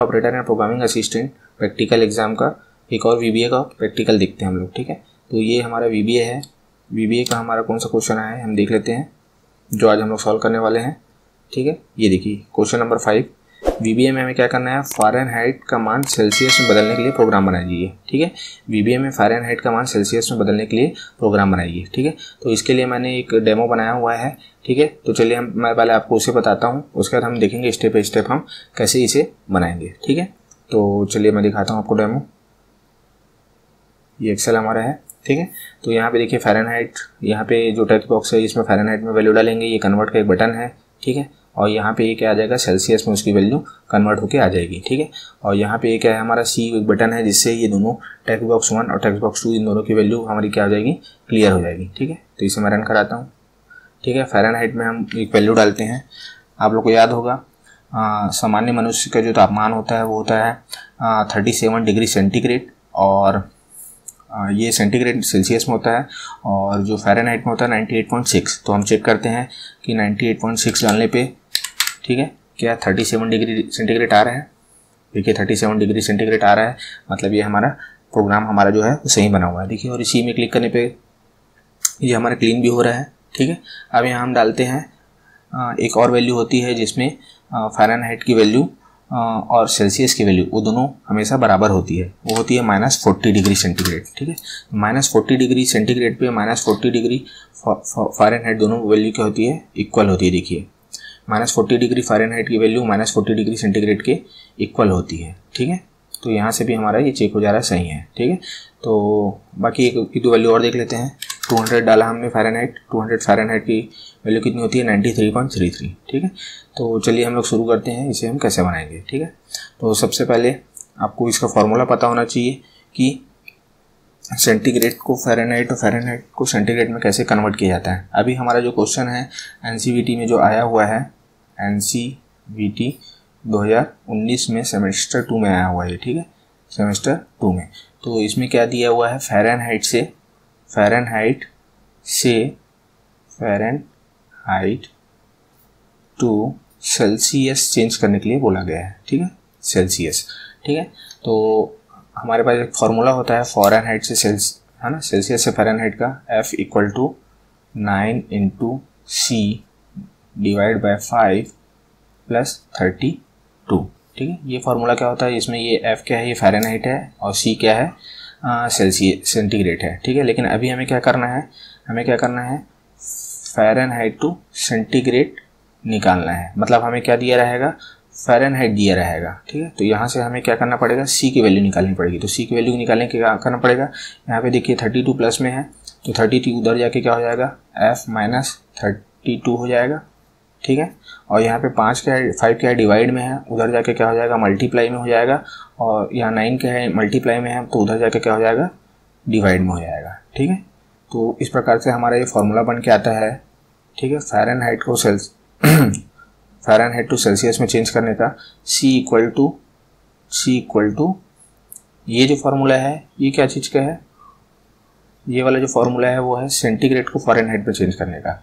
Operator and programming assistant practical exam का, एक और वीबीए का प्रैक्टिकल देखते हैं हम लोग, ठीक है? तो ये हमारा वीबीए है। वीबीए का हमारा कौन सा क्वेश्चन आया है, हम देख लेते हैं, जो आज हम लोग सॉल्व करने वाले हैं, ठीक है? ये देखिए क्वेश्चन नंबर फाइव वी में हमें क्या करना है? फारेन हाइट का मान सेल्सियस में बदलने के लिए प्रोग्राम बनाइए, ठीक है? वी में फारेन हाइट का मान सेल्सियस में बदलने के लिए प्रोग्राम बनाइए, ठीक है? तो इसके लिए मैंने एक डेमो बनाया हुआ है, ठीक है? तो चलिए हम, मैं पहले आपको उसे बताता हूँ, उसके बाद हम देखेंगे स्टेप बाई स्टेप हम कैसे इसे बनाएँगे, ठीक है? तो चलिए मैं दिखाता हूँ आपको डेमो ये एक्सेल हमारा है, ठीक है? तो यहाँ पे देखिए फ़ारेनहाइट यहाँ पे जो टेक्स्ट बॉक्स है, इसमें फ़ारेनहाइट में वैल्यू डालेंगे, ये कन्वर्ट का एक बटन है, ठीक है? और यहाँ पे ये क्या आ जाएगा? सेल्सियस में उसकी वैल्यू कन्वर्ट होकर आ जाएगी, ठीक है? और यहाँ पे ये क्या है? हमारा सी एक बटन है जिससे ये दोनों टेक्स्ट बॉक्स वन और टेक्स्ट बॉक्स टू इन दोनों की वैल्यू हमारी क्या हो जाएगी? क्लियर हो जाएगी, ठीक है? तो इसे मैं रन कराता हूँ, ठीक है? फ़ारेनहाइट में हम एक वैल्यू डालते हैं। आप लोग को याद होगा सामान्य मनुष्य का जो तापमान होता है, वो होता है थर्टी सेवन डिग्री सेंटीग्रेड और ये सेंटीग्रेड सेल्सियस में होता है और जो फ़ारेनहाइट में होता है नाइन्टी एट पॉइंट सिक्स तो हम चेक करते हैं कि नाइन्टी एट पॉइंट सिक्स डालने पे ठीक है? क्या थर्टी सेवन डिग्री सेंटीग्रेड आ रहा है? देखिए थर्टी सेवन डिग्री सेंटीग्रेड आ रहा है। मतलब ये हमारा प्रोग्राम हमारा जो है, वो सही बना हुआ है। देखिए, और इसी में क्लिक करने पे ये हमारा क्लीन भी हो रहा है। ठीक है? अब यहाँ हम डालते हैं एक और वैल्यू होती है जिसमें फ़ारेनहाइट की वैल्यू और सेल्सियस की वैल्यू वो दोनों हमेशा बराबर होती है। वो होती है माइनस फोर्टी डिग्री सेंटीग्रेड ठीक है? माइनस फोर्टी डिग्री सेंटीग्रेड पे माइनस फोर्टी डिग्री फ़ारेनहाइट दोनों वैल्यू क्या होती है? इक्वल होती है, देखिए। माइनस फोर्टी डिग्री फ़ारेनहाइट की value minus forty degree centigrade के इक्वल होती है, ठीक है? तो यहाँ से भी हमारा ये चेक हो जा रहा है, सही है, ठीक है? तो बाकी एक दो वैल्यू और देख लेते हैं। 200 डाला हमने फ़ारेनहाइट 200 फ़ारेनहाइट की वैल्यू कितनी होती है? 93.33 ठीक है? तो चलिए हम लोग शुरू करते हैं, इसे हम कैसे बनाएँगे, ठीक है? तो सबसे पहले आपको इसका फॉर्मूला पता होना चाहिए कि सेंटीग्रेड को फ़ारेनहाइट और फ़ारेनहाइट को सेंटीग्रेड में कैसे कन्वर्ट किया जाता है। अभी हमारा जो क्वेश्चन है एनसीबीटी में जो आया हुआ है एन सी वी टी दो हज़ार उन्नीस में सेमेस्टर टू में आया हुआ है ठीक है? सेमेस्टर टू में। तो इसमें क्या दिया हुआ है? फ़ारेन हाइट से। फ़ारेन हाइट से Fahrenheit to Celsius change करने के लिए बोला गया है, ठीक है? सेल्सियस ठीक है? तो हमारे पास एक फार्मूला होता है फ़ॉरन हाइट से सेल्स है ना? सेल्सियस से फ़ारेन हाइट का F equal to nine into C divide by five plus thirty two. ठीक है? ये फार्मूला क्या होता है? इसमें ये एफ़ क्या है? ये फ़ारेनहाइट है और सी क्या है? सेल्सियस सेंटीग्रेड है। ठीक है? लेकिन अभी हमें क्या करना है? हमें क्या करना है? फ़ारेनहाइट टू सेंटीग्रेड निकालना है। मतलब हमें क्या दिया रहेगा? फ़ारेनहाइट दिया रहेगा। ठीक है? तो यहाँ से हमें क्या करना पड़ेगा? सी की वैल्यू निकालनी पड़ेगी। तो सी की वैल्यू निकालने के क्या करना पड़ेगा? यहाँ पे देखिए थर्टी टू प्लस में है। तो थर्टी टू उधर जाके क्या हो जाएगा? एफ़ माइनस थर्टी टू हो जाएगा। ठीक है? और यहाँ पे पाँच क्या है फाइव क्या है डिवाइड में है, उधर जाके क्या हो जाएगा? मल्टीप्लाई में हो जाएगा, और यहाँ नाइन क्या है मल्टीप्लाई में है तो उधर जाके क्या हो जाएगा? डिवाइड में हो जाएगा, ठीक है? तो इस प्रकार से हमारा ये फॉर्मूला बन के आता है, ठीक है? फ़ारेन हाइट को सेल्स फ़ारेन हाइट टू सेल्सियस में चेंज करने का C equal to C equal to ये जो फार्मूला है, ये क्या चीज़ का है? ये वाला जो फार्मूला है, वो है सेंटीग्रेड को फ़ॉरन हाइट में चेंज करने का।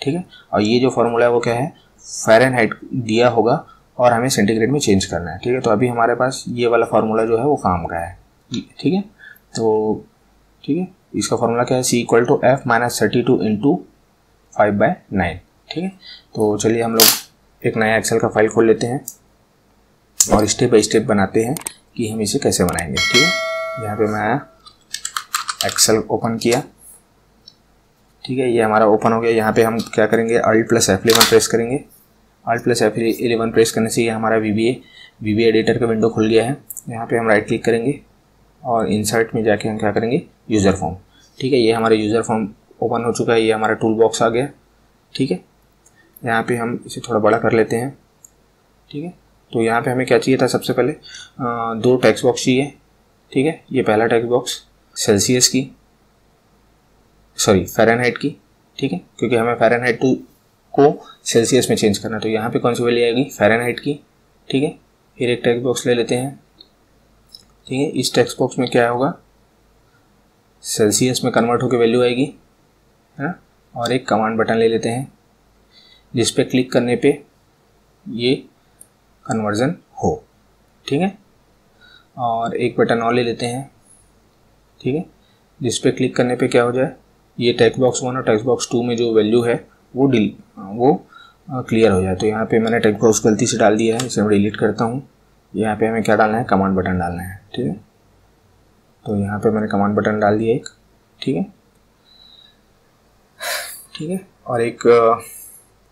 ठीक है? और ये जो फॉर्मूला है वो क्या है? फ़ारेनहाइट दिया होगा और हमें सेंटीग्रेड में चेंज करना है, ठीक है? तो अभी हमारे पास ये वाला फार्मूला जो है वो काम का है ठीक है? तो ठीक है? इसका फार्मूला क्या है? C equal to F minus thirty two into five by nine ठीक है? तो चलिए हम लोग एक नया एक्सेल का फ़ाइल खोल लेते हैं और स्टेप बाई स्टेप बनाते हैं कि हम इसे कैसे बनाएँगे, ठीक है? यहाँ पे मैं एक्सेल ओपन किया। ठीक है, ये हमारा ओपन हो गया। यहाँ पे हम क्या करेंगे? Alt plus F eleven press करेंगे। Alt plus F eleven press करने से ये हमारा V B A V B editor का विंडो खुल गया है। यहाँ पे हम राइट क्लिक करेंगे और इंसर्ट में जाके हम क्या करेंगे? यूज़र फॉर्म ठीक है, ये हमारा यूज़र फॉर्म ओपन हो चुका है। ये हमारा टूल बॉक्स आ गया। ठीक है, यहाँ पे हम इसे थोड़ा बड़ा कर लेते हैं। ठीक है तो यहाँ पे हमें क्या चाहिए था सबसे पहले? दो टेक्स्ट बॉक्स चाहिए। ठीक है, ये पहला टेक्स्ट बॉक्स सेल्सियस की। सॉरी फ़ारेनहाइट की, ठीक है? क्योंकि हमें फ़ारेनहाइट टू को सेल्सियस में चेंज करना तो यहाँ पे कौन सी वैल्यू आएगी? फ़ारेनहाइट की, ठीक है? फिर एक टेक्स्ट बॉक्स ले लेते हैं, ठीक है? इस टेक्स्ट बॉक्स में क्या होगा? सेल्सियस में कन्वर्ट होकर वैल्यू आएगी, है ना? और एक कमांड बटन ले लेते हैं, जिस पे क्लिक करने पे ये कन्वर्जन हो, ठीक है? और एक बटन और ले लेते हैं, ठीक है? जिस पे क्लिक करने पे क्या हो जाए? ये टेक्स्ट बॉक्स वन और टेक्स्ट बॉक्स टू में जो वैल्यू है, वो डिल वो क्लियर हो जाए। तो यहाँ पे मैंने टेक्स्ट बॉक्स गलती से डाल दिया है, इसे मैं डिलीट करता हूँ। यहाँ पे हमें क्या डालना है? कमांड बटन डालना है, ठीक है? तो यहाँ पे मैंने कमांड बटन डाल दिया एक, ठीक है? ठीक है? और एक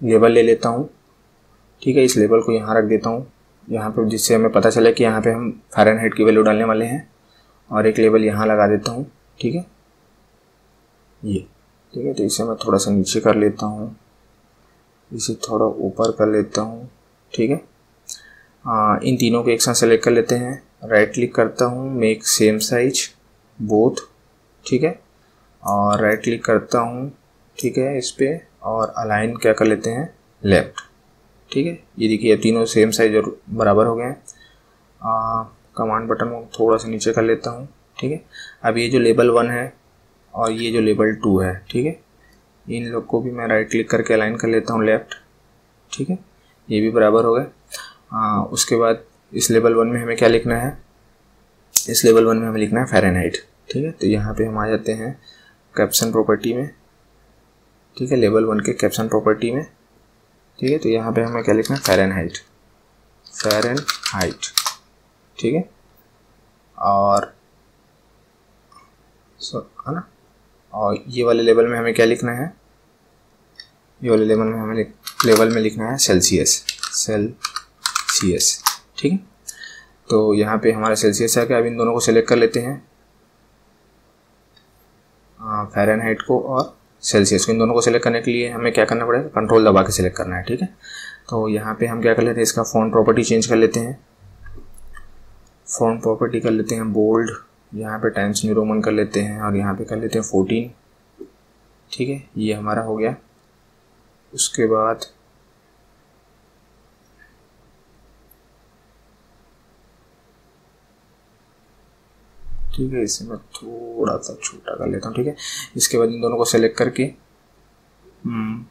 लेबल ले लेता हूँ, ठीक है? इस लेबल को यहाँ रख देता हूँ। यहाँ पर जिससे हमें पता चले कि यहाँ पे हम फ़ारेनहाइट की वैल्यू डालने वाले हैं। और एक लेबल यहाँ लगा देता हूँ, ठीक है? ये। ठीक है तो इसे मैं थोड़ा सा नीचे कर लेता हूँ। इसे थोड़ा ऊपर कर लेता हूँ। ठीक है? आ, इन तीनों को एक साथ सेलेक्ट कर लेते हैं। राइट क्लिक करता हूँ मेक सेम साइज़ बोथ ठीक है? और राइट क्लिक करता हूँ ठीक है इस पर और अलाइन क्या कर लेते हैं? लेफ़्ट ठीक है? ये देखिए तीनों सेम साइज़ और बराबर हो गए हैं। कमांड बटन को थोड़ा सा नीचे कर लेता हूँ ठीक है? अब ये जो लेबल वन है और ये जो लेबल टू है, ठीक है? इन लोग को भी मैं राइट क्लिक करके अलाइन कर लेता हूँ लेफ़्ट ठीक है? ये भी बराबर हो गए उसके बाद इस लेवल वन में हमें क्या लिखना है? इस लेवल वन में हमें लिखना है फ़ारेनहाइट ठीक है? तो यहाँ पे हम आ जाते हैं कैप्शन प्रॉपर्टी में, ठीक है? लेवल वन के कैप्शन प्रॉपर्टी में, ठीक है? तो यहाँ पे हमें क्या लिखना है? फ़ारेनहाइट फ़ारेनहाइट ठीक है? और सो है ना? और ये वाले लेवल में हमें क्या लिखना है? ये वाले लेवल में हमें लेवल में लिखना है सेल्सियस सेल्सियस ठीक है? तो यहाँ पे हमारा सेल्सियस है कि अब इन दोनों को सिलेक्ट कर लेते हैं। फ़ारेनहाइट को और सेल्सियस को। इन दोनों को सिलेक्ट करने के लिए हमें क्या करना पड़ेगा? कंट्रोल दबा के सिलेक्ट करना है, ठीक है? तो यहाँ पे हम क्या कर लेते हैं? इसका फ़ोन प्रॉपर्टी चेंज कर लेते हैं। फ़ोन प्रॉपर्टी कर लेते हैं बोल्ड यहाँ पे टाइम्स न्यू रोमन कर लेते हैं और यहाँ पे कर लेते हैं फोर्टीन ठीक है ये हमारा हो गया। उसके बाद ठीक है इसे मैं थोड़ा सा छोटा कर लेता हूँ ठीक है। इसके बाद इन दोनों को सेलेक्ट करके हम्म,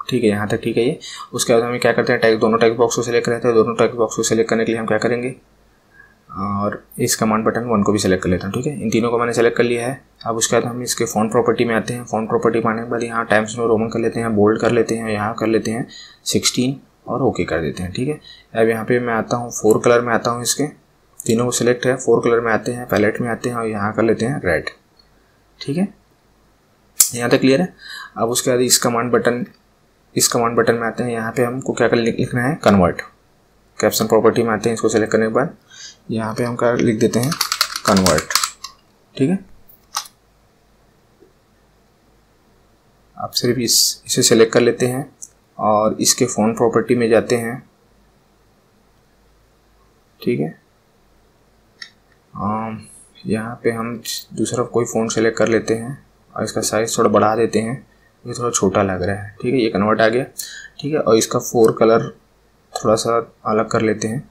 ठीक है यहाँ तक ठीक है ये। उसके बाद हमें क्या करते हैं टैग दोनों टैग बॉक्स को सेलेक्ट करते हैं। दोनों टैग बॉक्स को सेलेक्ट करने के लिए हम क्या करेंगे? और इस कमांड बटन वन को भी सेलेक्ट कर लेता हूँ, ठीक है? इन तीनों को मैंने सेलेक्ट कर लिया है। अब उसके बाद हम इसके फ़ोन प्रॉपर्टी में आते हैं। फ़ोन प्रॉपर्टी में आने के बाद यहाँ टाइम्स में रोमन कर लेते हैं बोल्ड कर लेते हैं, यहाँ कर लेते हैं सिक्सटीन और ओके कर देते हैं, ठीक है? अब यहाँ पे मैं आता हूँ फोर कलर में आता हूँ इसके। तीनों को सिलेक्ट है फोर कलर में आते हैं पैलेट में आते हैं और यहाँ कर लेते हैं रेड ठीक है? यहाँ तक क्लियर है? अब उसके बाद इस कमांड बटन इस कमांड बटन में आते हैं। यहाँ पे हमको क्या कर लिखना है कन्वर्ट कैप्शन प्रॉपर्टी में आते हैं, इसको सेलेक्ट करने के बाद, यहाँ पे हम क्या लिख देते हैं कन्वर्ट ठीक है? आप सिर्फ़ इस, इसे सेलेक्ट कर लेते हैं और इसके फ़ोन प्रॉपर्टी में जाते हैं, ठीक है? यहाँ पे हम दूसरा कोई फ़ोन सेलेक्ट कर लेते हैं और इसका साइज़ थोड़ा बढ़ा देते हैं, ये थोड़ा छोटा लग रहा है, ठीक है? ये कन्वर्ट आ गया, ठीक है? और इसका फोर कलर थोड़ा सा अलग कर लेते हैं।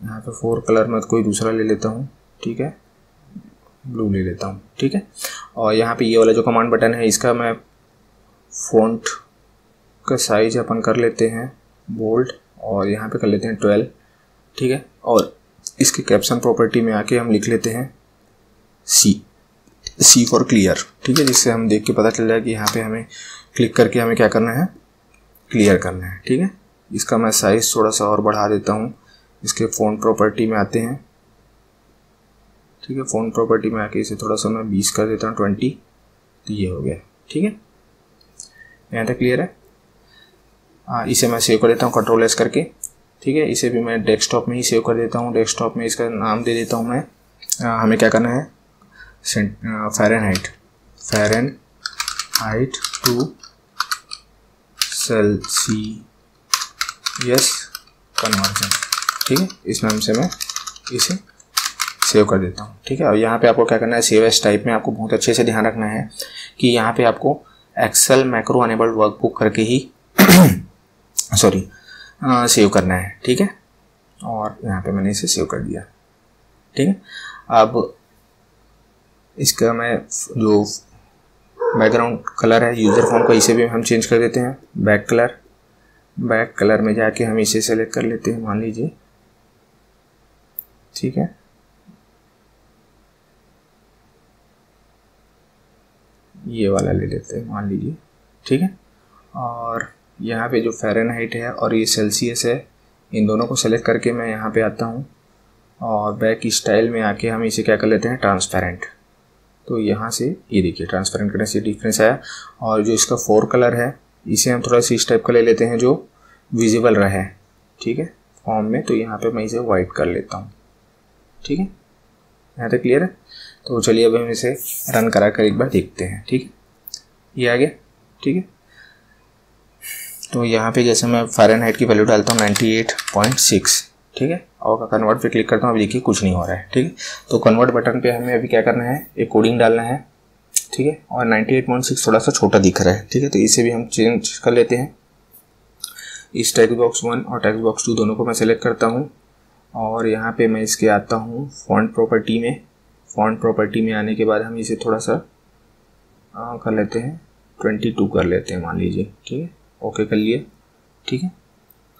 यहाँ पे फोर कलर में कोई दूसरा ले लेता हूँ, ठीक है? ब्लू ले लेता हूँ, ठीक है? और यहाँ पे ये वाला जो कमांड बटन है, इसका मैं फ़ॉन्ट का साइज़ अपन कर लेते हैं बोल्ड और यहाँ पे कर लेते हैं ट्वेल्व ठीक है? और इसके कैप्शन प्रॉपर्टी में आके हम लिख लेते हैं सी सी फॉर क्लियर ठीक है? जिससे हम देख के पता चल जाए कि यहाँ पे हमें क्लिक करके हमें क्या करना है? क्लियर करना है, ठीक है? इसका मैं साइज़ थोड़ा सा और बढ़ा देता हूँ। इसके फ़ोन प्रॉपर्टी में आते हैं। ठीक है फ़ोन प्रॉपर्टी में आके इसे थोड़ा सा मैं बीस कर देता हूँ ट्वेंटी तो ये हो गया ठीक है? यहाँ तक क्लियर है? हाँ इसे मैं सेव कर देता हूँ कंट्रोल एस करके। ठीक है इसे भी मैं डेस्कटॉप में ही सेव कर देता हूँ। डेस्कटॉप में इसका नाम दे देता हूँ मैं। आ, हमें क्या करना है? Fahrenheit Fahrenheit to yes conversion ठीक है? इस नाम से मैं इसे सेव कर देता हूँ। ठीक है? और यहाँ पे आपको क्या करना है? सेव एस टाइप में आपको बहुत अच्छे से ध्यान रखना है कि यहाँ पे आपको एक्सेल मैक्रो अनेबल्ड वर्कबुक करके ही सॉरी सेव करना है। ठीक है? और यहाँ पे मैंने इसे सेव कर दिया। ठीक है? अब इसका मैं जो बैकग्राउंड कलर है यूज़र फॉर्म का इसे भी हम चेंज कर देते हैं। बैक कलर बैक कलर में जाके हम इसे सेलेक्ट कर लेते हैं, मान लीजिए। ठीक है? ये वाला ले लेते हैं, मान लीजिए। ठीक है? और यहाँ पे जो फ़ारेनहाइट है और ये सेल्सियस है, इन दोनों को सेलेक्ट करके मैं यहाँ पे आता हूँ। और बैक स्टाइल में आके हम इसे क्या कर लेते हैं? ट्रांसपेरेंट तो यहाँ से, ये देखिए ट्रांसपेरेंट करने से डिफरेंस आया। और जो इसका फोर कलर है, इसे हम थोड़ा सा इस टाइप का ले लेते हैं जो विजिबल रहे, ठीक है? फॉर्म में तो यहाँ पे मैं इसे वाइट कर लेता हूँ। ठीक है? यहाँ तक क्लियर है? तो चलिए अब हम इसे रन करा कर एक बार देखते हैं, ठीक है? ये आ गया, ठीक है? तो यहाँ पे जैसे मैं फ़ारेनहाइट की वैल्यू डालता हूँ 98.6 ठीक है? और कन्वर्ट पे क्लिक करता हूँ, अभी देखिए कुछ नहीं हो रहा है, ठीक है? तो कन्वर्ट बटन पे हमें अभी क्या करना है? एक कोडिंग डालना है, ठीक है? और 98.6 थोड़ा सा छोटा दिख रहा है, ठीक है? तो इसे भी हम चेंज कर लेते हैं। इस टेक्स बॉक्स वन और टेक्स बॉक्स टू दोनों को मैं सेलेक्ट करता हूँ। और यहाँ पे मैं इसके आता हूँ फॉन्ट प्रॉपर्टी में। फॉन्ट प्रॉपर्टी में आने के बाद हम इसे थोड़ा सा आ, कर लेते हैं। ट्वेंटी टू कर लेते हैं मान लीजिए। ठीक है? ओके कर लिए। ठीक है?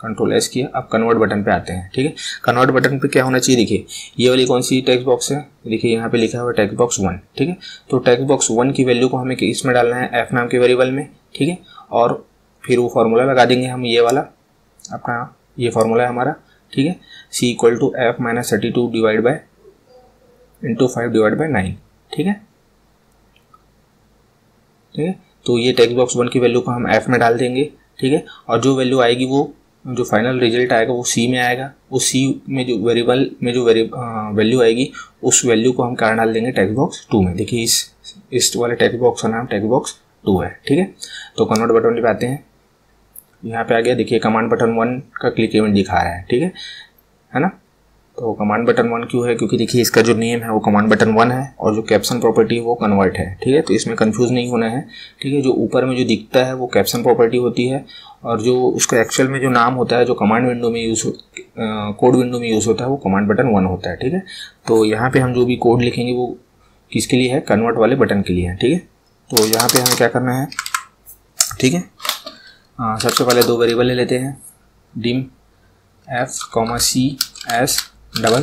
कंट्रोल एस किया। अब कन्वर्ट बटन पे आते हैं। ठीक है? कन्वर्ट बटन पे क्या होना चाहिए? देखिए ये वाली कौन सी टेक्स्ट बॉक्स है? देखिए यहाँ पे लिखा हुआ टेक्स्ट बॉक्स वन ठीक है? तो टेक्स्ट बॉक्स वन की वैल्यू को हमें इसमें डालना है एफ़ नाम के वेरिएबल में। ठीक है? और फिर वो फार्मूला लगा देंगे हम ये वाला, अपना ये फार्मूला है हमारा, ठीक है? C equal to F minus thirty two divide by into five divide by nine ठीक है? ठीक है? तो ये टेक्स्ट बॉक्स वन की वैल्यू को हम एफ़ में डाल देंगे, ठीक है? और जो वैल्यू आएगी वो, जो फाइनल रिज़ल्ट आएगा वो सी में आएगा। उस सी में जो वेरिएबल में जो वैल्यू आएगी, उस वैल्यू को हम कहाँ डाल देंगे? टेक्स्ट बॉक्स टू में। देखिए इस इस वाले टेक्स्ट बॉक्स का नाम टेक्स्ट बॉक्स टू है, ठीक है? तो कन्वर्ट बटन पे आते हैं। यहाँ पे आ गया, देखिए कमांड बटन वन का क्लिक इवेंट दिखा रहा है, ठीक है? है ना? तो कमांड बटन वन क्यों है? क्योंकि देखिए, इसका जो नेम है, वो कमांड बटन वन है और जो कैप्शन प्रॉपर्टी है, वो कन्वर्ट है, ठीक है? तो इसमें कंफ्यूज नहीं होना है, ठीक है? जो ऊपर में जो दिखता है, वो कैप्शन प्रॉपर्टी होती है और जो उसका एक्चुअल में जो नाम होता है, जो कमांड विंडो में यूज़ कोड विंडो में यूज़ होता है, वो कमांड बटन वन होता है, ठीक है? तो यहाँ पे हम जो भी कोड लिखेंगे, वो किसके लिए है? कन्वर्ट वाले बटन के लिए है, ठीक है? तो यहाँ पे हमें क्या करना है, ठीक है? सबसे पहले दो वेरिएबल ले लेते हैं। Dim F comma C as double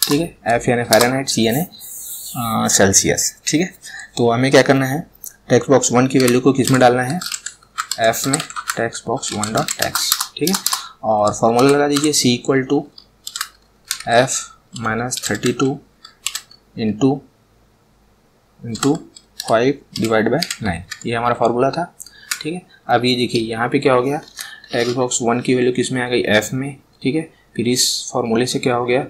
ठीक है? एफ़ यानी फ़ारेनहाइट सी यानी सेल्सियस ठीक है? तो हमें क्या करना है? टेक्स्ट बॉक्स वन की वैल्यू को किसमें डालना है? एफ़ में text box one dot text ठीक है? और फॉर्मूला लगा दीजिए C equal to F minus thirty two into into five divide by nine ये हमारा फार्मूला था। ठीक है? अब ये देखिए, यहाँ पे क्या हो गया? टेक्स्ट बॉक्स वन की वैल्यू किसमें आ गई? एफ़ में, ठीक है? फिर इस फॉर्मूले से क्या हो गया?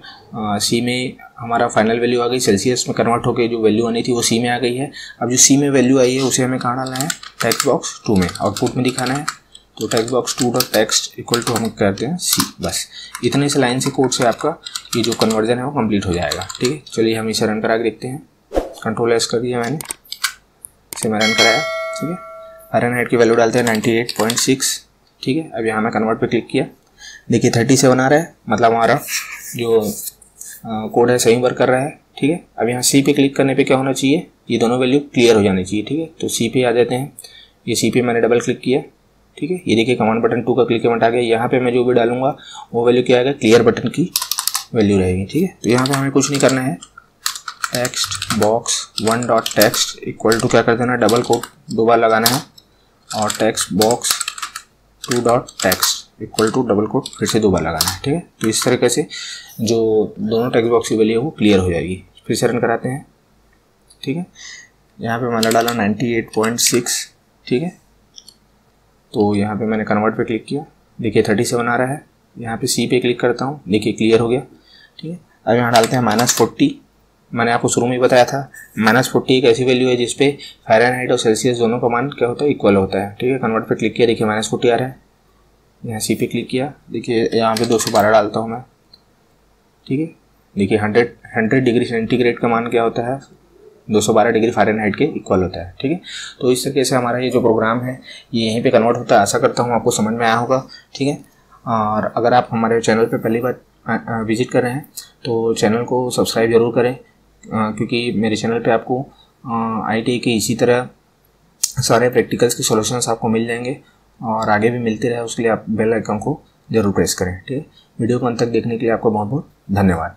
सी में हमारा फाइनल वैल्यू आ गई सेल्सियस में कन्वर्ट होकर जो वैल्यू आनी थी वो सी में आ गई है। अब जो सी में वैल्यू आई है, उसे हमें कहाँ डालना है? टेक्स्ट बॉक्स टू में। आउटपुट में दिखाना है। तो text box two dot text equal to हम करते हैं सी बस। इतने से लाइन से कोड से आपका ये जो कन्वर्जन है वो कंप्लीट हो जाएगा, ठीक है? चलिए हम इसे रन करा के देखते हैं। कंट्रोल एस कर दिया मैंने। इसे मैं रन कराया, ठीक है? फैरनहाइट की वैल्यू डालते हैं नाइन्टी एट पॉइंट सिक्स ठीक है? अब यहाँ मैं कन्वर्ट पे क्लिक किया। देखिए थर्टी सेवन आ रहा है मतलब हमारा जो कोड है सही वर्क कर रहा है, ठीक है? अब यहाँ सी पे क्लिक करने पे क्या होना चाहिए? ये दोनों वैल्यू क्लियर हो जानी चाहिए, ठीक है? तो सी पे आ जाते हैं। ये सी पे मैंने डबल क्लिक किया, ठीक है? ये देखिए कमांड बटन टू का क्लिक आ गया। यहाँ पे मैं जो भी डालूँगा, वो वैल्यू क्या आएगा? क्लियर बटन की वैल्यू रहेगी, ठीक है? तो यहाँ पे हमें कुछ नहीं करना है। Text box one dot text equal to क्या कर देना? डबल कोट दो बार लगाना है। और text box two dot text equal to double quote फिर से दो बार लगाना है, ठीक है? तो इस तरीके से जो दोनों टेक्स्ट बॉक्स की वैल्यू है वो क्लियर हो जाएगी। फिर से रन कराते हैं, ठीक है? यहाँ पे मैंने डाला 98.6 ठीक है? तो यहाँ पे मैंने कन्वर्ट पे क्लिक किया। देखिए 37 आ रहा है। यहाँ पे सी पे क्लिक करता हूँ। देखिए क्लियर हो गया, ठीक है? अब यहाँ डालते हैं माइनस फोर्टी मैंने आपको शुरू में बताया था माइनस फोर्टी एक ऐसी वैल्यू है जिसपे फायरन और सेल्सियस दोनों का मान क्या होता है इक्वल होता है। ठीक है कन्वर्ट पे क्लिक किया, देखिए माइनस फोर्टी आ रहा है। यहाँ सी पे क्लिक किया, देखिए यहाँ पे 212 डालता हूँ मैं। ठीक है, देखिए हंड्रेड हंड्रेड डिग्री सेंटीग्रेड का मान क्या होता है 212 डिग्री फ़ारेनहाइट के इक्वल होता है। ठीक है तो इस तरीके से हमारा ये जो प्रोग्राम है, ये यहीं पे कन्वर्ट होता है, आशा करता हूँ आपको समझ में आया होगा। ठीक है, और अगर आप हमारे चैनल पे पहली बार विज़िट कर रहे हैं तो चैनल को सब्सक्राइब ज़रूर करें। क्योंकि मेरे चैनल पे आपको आईटी के इसी तरह सारे प्रैक्टिकल्स के सॉल्यूशंस आपको मिल जाएँगे और आगे भी मिलते रहे, उसके लिए आप बेल आइकन को ज़रूर प्रेस करें, ठीक है? वीडियो को अंत तक देखने के लिए आपको बहुत बहुत धन्यवाद।